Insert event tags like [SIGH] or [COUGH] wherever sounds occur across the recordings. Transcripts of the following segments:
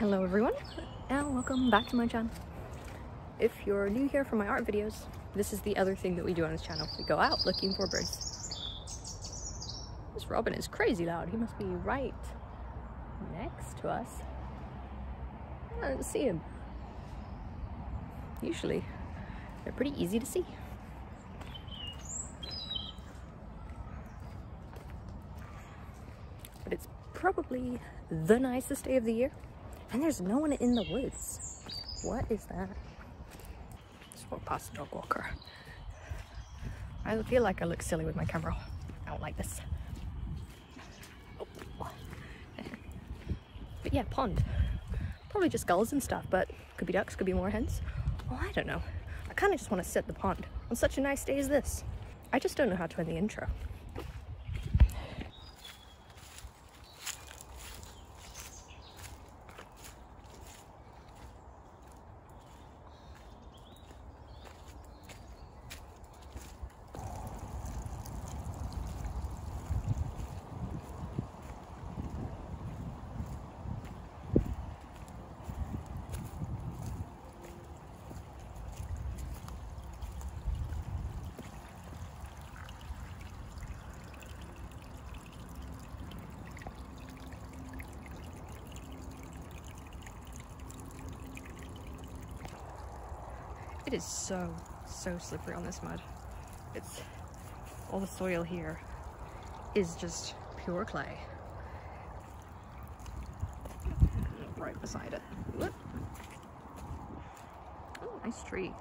Hello everyone, and welcome back to my channel. If you're new here for my art videos, this is the other thing that we do on this channel. We go out looking for birds. This robin is crazy loud. He must be right next to us. I don't see him. Usually, they're pretty easy to see. But it's probably the nicest day of the year. And there's no one in the woods. What is that? Just walk past dog walker. I feel like I look silly with my camera. I don't like this. Oh. [LAUGHS] But yeah, pond. Probably just gulls and stuff, but could be ducks, could be moorhens. Oh, I don't know. I kind of just want to sit the pond on such a nice day as this. I just don't know how to end the intro. It is so, so slippery on this mud. It's, all the soil here is just pure clay. Right beside it. Oh, nice tree.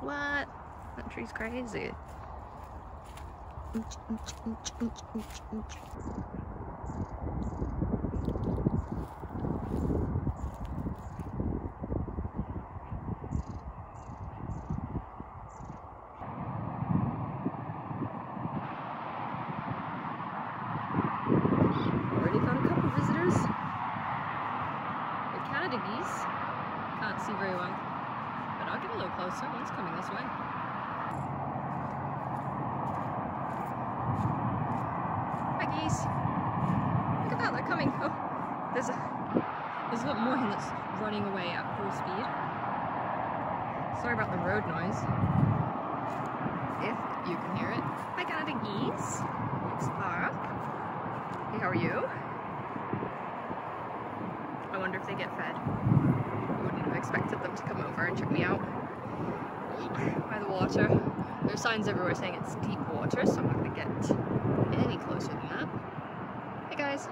What? That tree's crazy inch, inch, inch. Already got a couple visitors. They're Canada geese. Can't see very well. But I'll get a little closer. One's coming this way. Hi geese. Look at that, they're coming. Oh, there's a there's a little moorhen that's running away at full speed. Sorry about the road noise. If you can hear it. Hi Canada geese. It's Clara. Hey, how are you? I wonder if they get fed. I wouldn't have expected them to come over and check me out by the water. There's signs everywhere saying it's deep water, so I'm not gonna get any closer than that. Hey guys.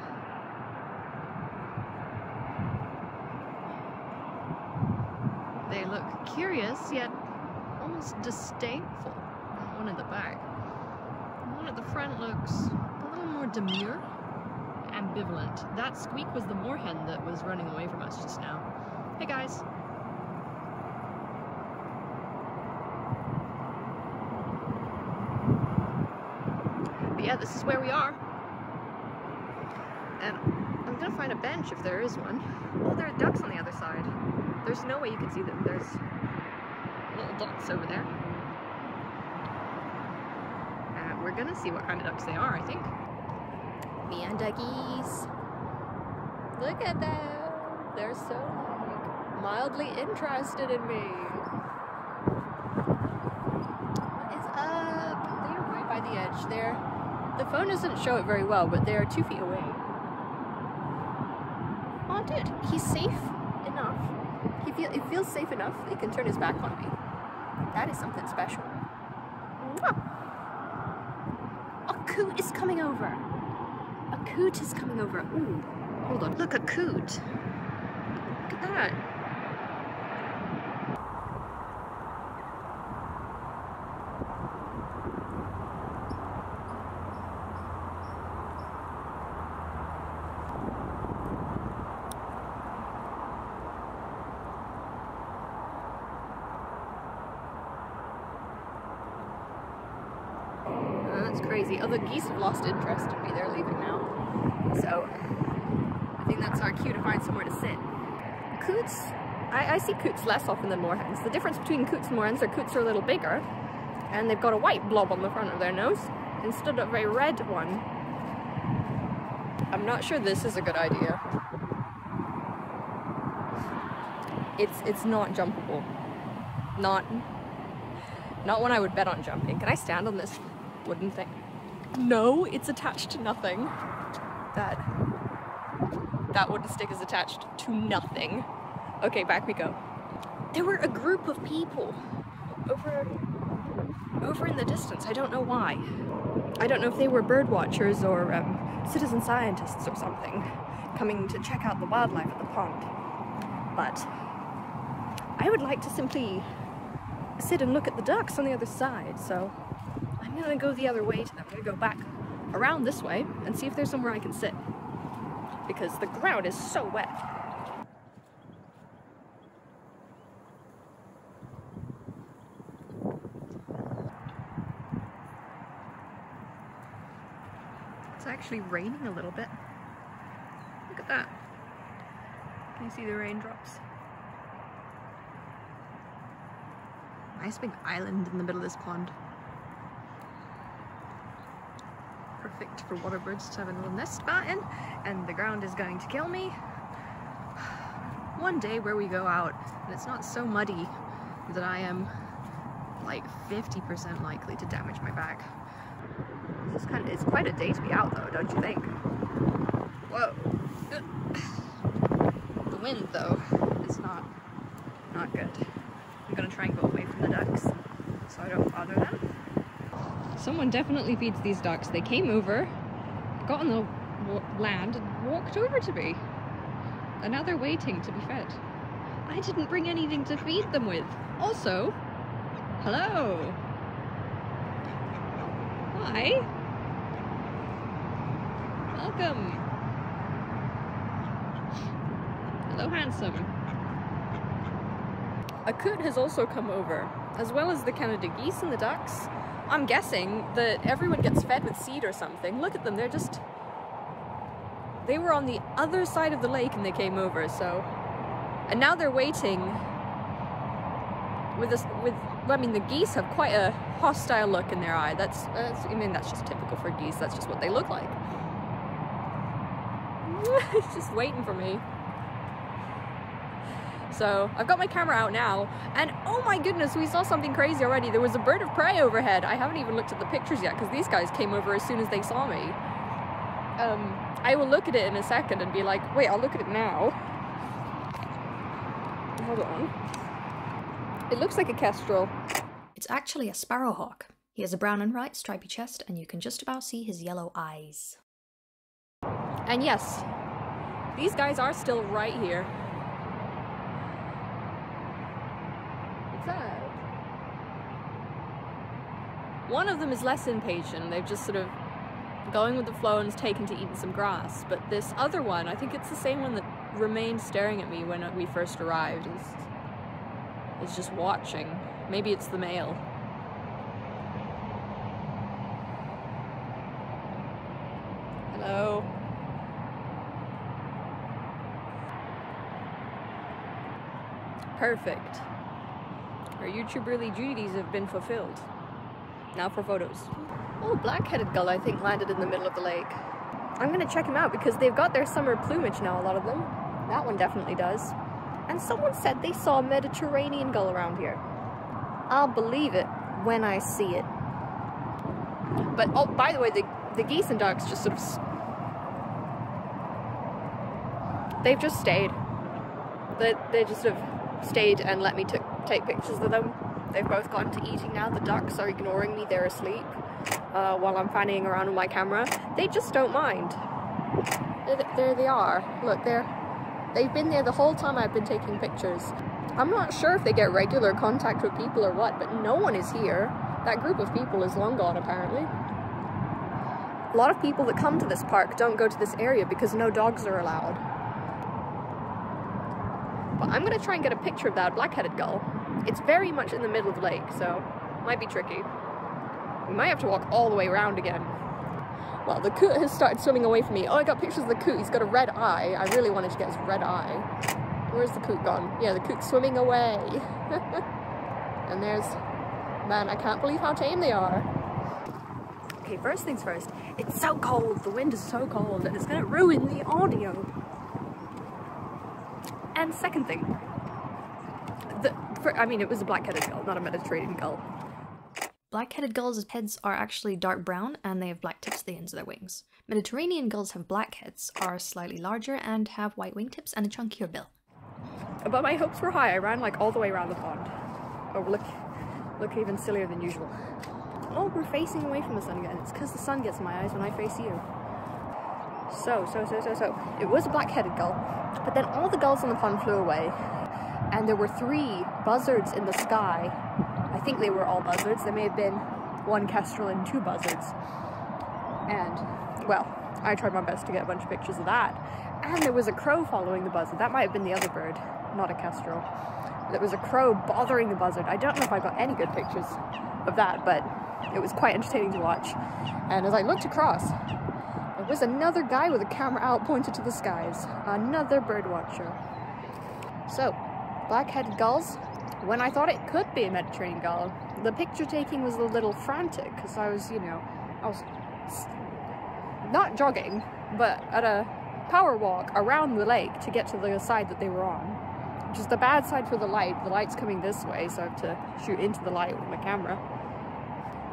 They look curious, yet almost disdainful. One at the back. One at the front looks a little more demure ambivalent. That squeak was the moorhen that was running away from us just now. Hey guys. But yeah, this is where we are. And I'm gonna find a bench if there is one. Oh, there are ducks on the other side. There's no way you can see them. There's dots over there. Uh, we're gonna see what kind of ducks they are, I think. Me and duckies. Look at them. They're so like mildly interested in me. What is up? They are right by the edge there. The phone doesn't show it very well, but they are two feet away. Oh, dude, he's safe enough. He feel it feels safe enough he can turn his back on me. That is something special. Mwah! A coot is coming over. A coot is coming over. Ooh, hold on. Look, a coot. Look at that. Uh, that's crazy. Oh, the geese have lost interest in me. They're leaving now. So, I think that's our cue to find somewhere to sit. Coots, I, I see coots less often than moorhens. The difference between coots and moorhens are coots are a little bigger, and they've got a white blob on the front of their nose, instead of a red one. I'm not sure this is a good idea. It's it's not jumpable. Not not when I would bet on jumping. Can I stand on this wooden thing? No, it's attached to nothing. That that wooden stick is attached to nothing. Okay, back we go. There were a group of people over over in the distance. I don't know why. I don't know if they were bird watchers or um, citizen scientists or something coming to check out the wildlife at the pond. But I would like to simply sit and look at the ducks on the other side, so I'm gonna go the other way to them. I'm gonna go back around this way and see if there's somewhere I can sit. Because the ground is so wet. It's actually raining a little bit. Look at that. Can you see the raindrops? Nice big island in the middle of this pond. Perfect for water birds to have a little nest spot in, and the ground is going to kill me. One day where we go out and it's not so muddy that I am like 50% likely to damage my back. It's kind of, it's quite a day to be out though, don't you think? Whoa. The wind though is not, not good. I'm gonna try and go away from the ducks so I don't bother them. Someone definitely feeds these ducks. They came over, got on the land and walked over to me. And now they're waiting to be fed. I didn't bring anything to feed them with. Also, hello. Hi. Welcome. Hello, handsome. A coot has also come over, as well as the Canada geese and the ducks. I'm guessing that everyone gets fed with seed or something. Look at them, they're just... They were on the other side of the lake and they came over, so... And now they're waiting with this, with, I mean, the geese have quite a hostile look in their eye. That's, that's, I mean, that's just typical for geese. That's just what they look like. it's [LAUGHS] just waiting for me. So I've got my camera out now and oh my goodness, we saw something crazy already. There was a bird of prey overhead. I haven't even looked at the pictures yet because these guys came over as soon as they saw me. Um, I will look at it in a second and be like, wait, I'll look at it now. Hold on. It looks like a kestrel. It's actually a sparrowhawk. He has a brown and white stripy chest and you can just about see his yellow eyes. And yes, these guys are still right here. One of them is less impatient. They've just sort of going with the flow and taken to eating some grass. But this other one, I think it's the same one that remained staring at me when we first arrived, is, is just watching. Maybe it's the male. Hello. Perfect. Our YouTuberly duties have been fulfilled. Now for photos. Oh, black-headed gull I think landed in the middle of the lake. I'm gonna check him out because they've got their summer plumage now, a lot of them. That one definitely does. And someone said they saw a Mediterranean gull around here. I'll believe it when I see it. But, oh, by the way, the, the geese and ducks just sort of... They've just stayed. They, they just sort of stayed and let me take pictures of them. They've both gone to eating now. The ducks are ignoring me, they're asleep uh, while I'm fanning around with my camera. They just don't mind. There they are. Look, they're, they've been there the whole time I've been taking pictures. I'm not sure if they get regular contact with people or what, but no one is here. That group of people is long gone, apparently. A lot of people that come to this park don't go to this area because no dogs are allowed. But I'm gonna try and get a picture of that black-headed gull. It's very much in the middle of the lake, so might be tricky. We might have to walk all the way around again. Well, the coot has started swimming away from me. Oh, I got pictures of the coot. He's got a red eye. I really wanted to get his red eye. Where's the coot gone? Yeah, the coot's swimming away. [LAUGHS] and there's... Man, I can't believe how tame they are. Okay, first things first, it's so cold, the wind is so cold, and it's gonna ruin the audio. And second thing, the, for, I mean, it was a black-headed gull, not a Mediterranean gull. Black-headed gulls' heads are actually dark brown and they have black tips at the ends of their wings. Mediterranean gulls have black heads, are slightly larger, and have white wingtips and a chunkier bill. But my hopes were high. I ran like all the way around the pond. Oh, look, look even sillier than usual. Oh, we're facing away from the sun again. It's because the sun gets in my eyes when I face you. So, so, so, so, so. It was a black-headed gull, but then all the gulls on the pond flew away, and there were three buzzards in the sky. I think they were all buzzards. There may have been one kestrel and two buzzards. And, well, I tried my best to get a bunch of pictures of that. And there was a crow following the buzzard. That might have been the other bird, not a kestrel. There was a crow bothering the buzzard. I don't know if I got any good pictures of that, but it was quite entertaining to watch. And as I looked across, there was another guy with a camera out pointed to the skies. Another bird watcher. So, black-headed gulls, when I thought it could be a Mediterranean gull, the picture taking was a little frantic because I was, you know, I was not jogging, but at a power walk around the lake to get to the side that they were on. Which is the bad side for the light. The light's coming this way, so I have to shoot into the light with my camera.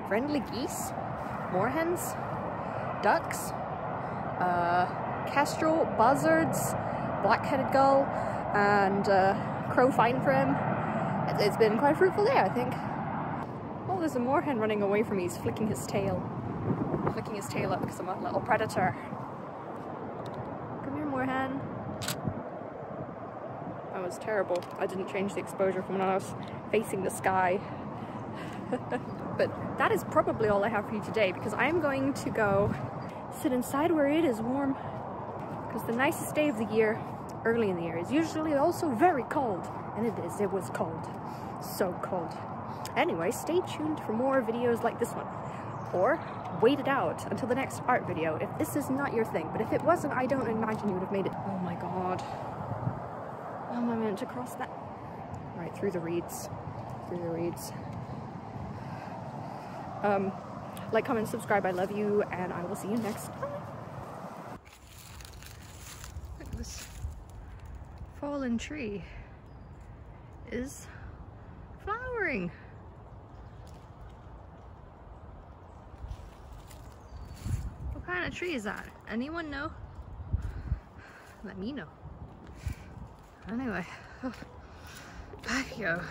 Friendly geese, moorhens, ducks, uh, kestrel, buzzards, black-headed gull, and uh, crow fine for him. it's been quite a fruitful day, I think. Oh, there's a moorhen running away from me. He's flicking his tail. Flicking his tail up because I'm a little predator. Come here, moorhen. That was terrible. I didn't change the exposure from when I was facing the sky. [LAUGHS] but that is probably all I have for you today because I'm going to go sit inside where it is warm because the nicest day of the year early in the year. Is usually also very cold and it is. It was cold. So cold. Anyway stay tuned for more videos like this one. Or wait it out until the next art video. If this is not your thing but if it wasn't I don't imagine you would have made it. Oh my god. How am I meant to cross that? Right through the reeds. Through the reeds. Um like comment subscribe. I love you and I will see you next time Look at this fallen tree is flowering. What kind of tree is that? Anyone know? Let me know. Anyway, [SIGHS] back you go.